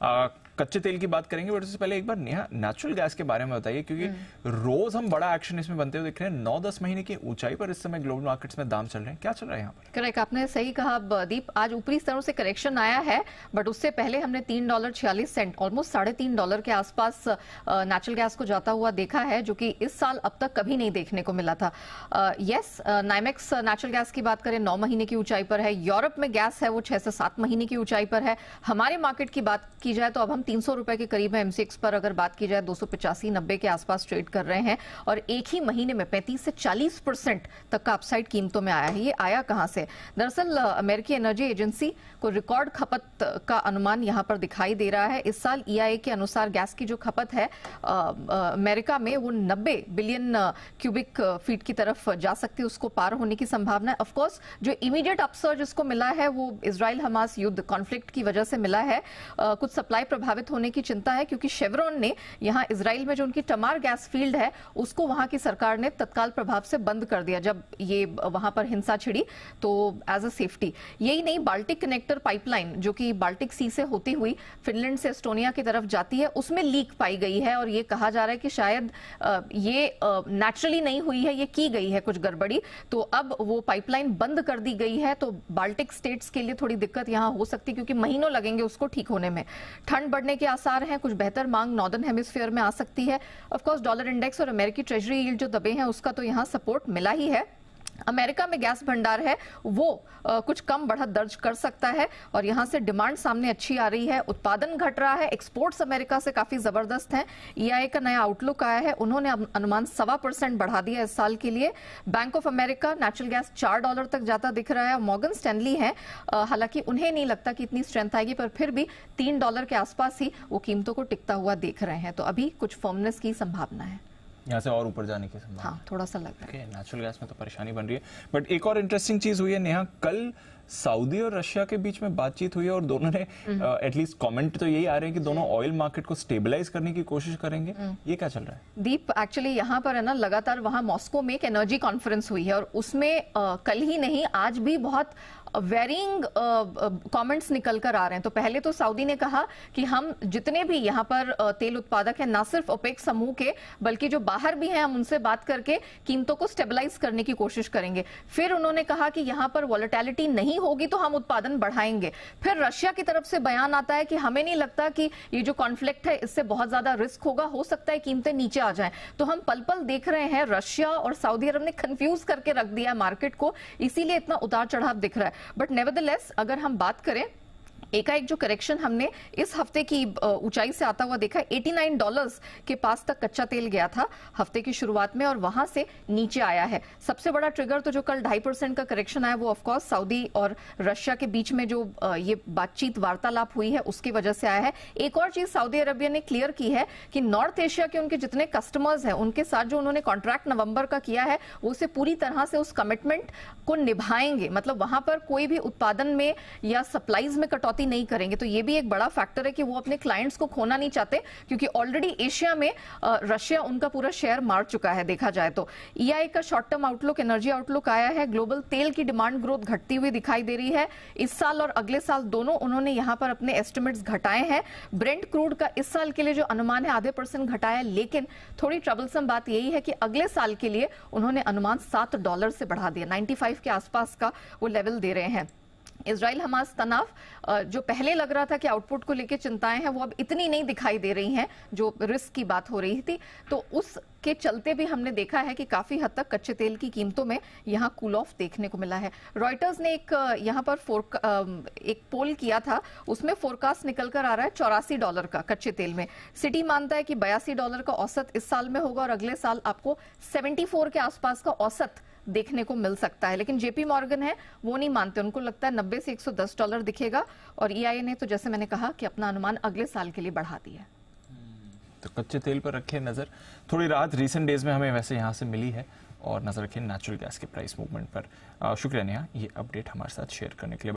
Uh, कच्चे तेल की बात करेंगे बट उससे पहले एक बार नेहा नेचुरल गैस के बारे में बताइए क्योंकि रोज हम बड़ा एक्शन इसमें बनते हुए देख रहे हैं नौ दस महीने की ऊंचाई पर इस समय ग्लोबल मार्केट्स में दाम चल रहे हैं। क्या चल रहा है यहाँ पर? करेक्ट आपने सही कहा दीप आज ऊपरी स्तरों से करेक्शन आया है बट उससे पहले हमने तीन डॉलर छियालीस सेंट ऑलमोस्ट साढ़े तीन डॉलर के आसपास नेचुरल गैस को जाता हुआ देखा है जो कि इस साल अब तक कभी नहीं देखने को मिला था। यस नाइमेक्स नेचुरल गैस की बात करें नौ महीने की ऊंचाई पर है। यूरोप में गैस है वो छह से सात महीने की ऊंचाई पर है। हमारे मार्केट की बात की जाए तो अब हम तीन सौ रुपए के करीब है एमसीएक्स पर। अगर बात की जाए दो सौ पचासी नब्बे के आसपास ट्रेड कर रहे हैं और एक ही महीने में पैंतीस से चालीस परसेंट तक का अपसाइड कीमतों में आया है। ये आया कहाँ से? दरअसल अमेरिकी एनर्जी एजेंसी को रिकॉर्ड खपत का अनुमान यहाँ पर दिखाई दे रहा है। इस साल ईआईए के अनुसार गैस की जो खपत है अमेरिका में वो 90 बिलियन क्यूबिक फीट की तरफ़ जा सकती है। उसको पार होने की संभावना है। ऑफकोर्स जो इमीडिएट अपसर्ज इसको मिला है वो इसराइल हमास युद्ध कॉन्फ्लिक्ट की वजह से मिला है। आ, कुछ सप्लाई प्रभावित होने की चिंता है, क्योंकि शेवरॉन ने यहाँ इसराइल में जो उनकी टमार गैस फ़ील्ड है, उसको वहाँ की सरकार ने तत्काल प्रभाव से बंद कर दिया, जब ये वहाँ पर हिंसा छिड़ी तो एज अ सेफ्टी यही नहीं बाल्टिक कनेक्टर पाइपलाइन जो कि बाल्टिक सी से होती हुई फिनलैंड से एस्टोनिया की तरफ़ जाती है, उसमें लीक पाई गई है, और ये कहा जा रहा है कि शायद ये नेचुरली नहीं हुई है, ये की गई है कुछ गड़बड़ी तो अब वो पाइपलाइन बंद कर दी गई है तो बाल्टिक स्टेट्स के लिए थोड़ी दिक्कत यहाँ हो सकती है, क्योंकि महीनों लगेंगे उसको ठीक होने में। ठंड बढ़ने के आसार हैं, कुछ बेहतर मांग नॉर्दर्न हेमिस्फीयर में आ सकती है। ऑफकोर्स डॉलर इंडेक्स और अमेरिकी ट्रेजरी जो दबे हैं, उसका तो यहाँ सपोर्ट मिला ही है। अमेरिका में गैस भंडार है वो आ, कुछ कम बढ़त दर्ज कर सकता है और यहाँ से डिमांड सामने अच्छी आ रही है। उत्पादन घट रहा है एक्सपोर्ट्स अमेरिका से काफ़ी ज़बरदस्त हैं। ईआई का नया आउटलुक आया है उन्होंने अनुमान सवा परसेंट बढ़ा दिया इस साल के लिए। Bank of America natural gas चार डॉलर तक जाता दिख रहा है मॉर्गन स्टैनली है हालाँकि उन्हें नहीं लगता कि इतनी स्ट्रेंथ आएगी पर फिर भी तीन डॉलर के आसपास ही वो कीमतों को टिकता हुआ देख रहे हैं। तो अभी कुछ फॉर्मनेस की संभावना है। यहाँ से और ऊपर जाने की संभावना हाँ थोड़ा सा लग रहा है। नेचुरल गैस में तो परेशानी बन रही है। बट एक और इंटरेस्टिंग चीज़ हुई है नेहा कल सऊदी और रशिया के बीच में बातचीत हुई है और दोनों ने एटलीस्ट हम्म। कमेंट तो यही आ रहे हैं कि दोनों ऑयल मार्केट को स्टेबलाइज करने की कोशिश करेंगे। हम्म। ये क्या चल रहा है? दीप एक्चुअली यहाँ पर है ना लगातार वहाँ मॉस्को में एक एनर्जी कॉन्फ्रेंस हुई है और उसमें आ, कल ही नहीं आज भी बहुत वेरिंग कमेंट्स uh, निकल कर आ रहे हैं। तो पहले तो सऊदी ने कहा कि हम जितने भी यहाँ पर uh, तेल उत्पादक हैं ना सिर्फ़ ओपेक समूह के बल्कि जो बाहर भी हैं हम उनसे बात करके कीमतों को स्टेबलाइज करने की कोशिश करेंगे। फिर उन्होंने कहा कि यहाँ पर वॉलेटैलिटी नहीं होगी तो हम उत्पादन बढ़ाएँगे। फिर रशिया की तरफ़ से बयान आता है कि हमें नहीं लगता कि ये जो कॉन्फ्लिक्ट है इससे बहुत ज़्यादा रिस्क होगा हो सकता है कीमतें नीचे आ जाए। तो हम पल पल देख रहे हैं रशिया और सऊदी अरब ने कंफ्यूज करके रख दिया मार्केट को इसीलिए इतना उतार चढ़ाव दिख रहा है। बट नेवर अगर हम बात करें एकाएक जो करेक्शन हमने इस हफ़्ते की ऊंचाई से आता हुआ देखा 89 डॉलर्स के पास तक कच्चा तेल गया था हफ़्ते की शुरुआत में और वहाँ से नीचे आया है। सबसे बड़ा ट्रिगर तो जो कल ढाई परसेंट का करेक्शन आया वो ऑफकोर्स सऊदी और रशिया के बीच में जो ये बातचीत, वार्तालाप हुई है उसकी वजह से आया है। एक और चीज़ सऊदी अरबिया ने क्लियर की है कि नॉर्थ एशिया के उनके जितने कस्टमर्स हैं, उनके साथ जो उन्होंने कॉन्ट्रैक्ट नवंबर का किया है, वो उसे पूरी तरह से उस कमिटमेंट को निभाएँगे। मतलब वहाँ पर कोई भी उत्पादन में या सप्लाईज में कटौती कटौती नहीं करेंगे। तो ये भी एक बड़ा फैक्टर है कि वो अपने क्लाइंट्स को खोना नहीं चाहते, क्योंकि ऑलरेडी एशिया में रशिया उनका पूरा शेयर मार चुका है, देखा जाए तो। ईआई का short term outlook energy outlook आया है ग्लोबल तेल की डिमांड ग्रोथ घटती हुई दिखाई दे रही है। इस साल और अगले साल दोनों उन्होंने यहाँ पर अपने एस्टिमेट्स घटाए हैं। ब्रेंट क्रूड का इस साल के लिए जो अनुमान है, आधे परसेंट घटाया लेकिन थोड़ी ट्रबलसम बात यही है कि अगले साल के लिए उन्होंने अनुमान सात डॉलर से बढ़ा दिया। 95 के आसपास का वो लेवल दे रहे हैं। इसराइल हमास तनाव जो पहले लग रहा था कि आउटपुट को लेकर चिंताएँ हैं, वो अब इतनी नहीं दिखाई दे रही हैं, जो रिस्क की बात हो रही थी। तो उसके चलते भी हमने देखा है कि काफ़ी हद तक कच्चे तेल की कीमतों में यहाँ कूल ऑफ़ देखने को मिला है। रॉयटर्स ने एक, यहाँ पर एक पोल किया था, उसमें फोरकास्ट निकल कर आ रहा है चौरासी डॉलर का कच्चे तेल में। सिटी मानता है कि बयासी डॉलर का औसत इस साल में होगा और अगले साल आपको सेवेंटी के आसपास का औसत देखने को मिल सकता है। लेकिन जेपी मॉर्गन है, वो नहीं मानते। उनको लगता है नब्बे से 110 डॉलर दिखेगा और ईआईए ने तो जैसे मैंने कहा कि अपना अनुमान अगले साल के लिए बढ़ा दिया तो कच्चे तेल पर रखे नज़र। थोड़ी राहत रिसेंट डेज़ में हमें वैसे यहाँ से मिली है और नज़र रखें नेचुरल गैस के प्राइस मूवमेंट पर। शुक्रिया नेहा, ये अपडेट हमारे साथ शेयर करने के लिए।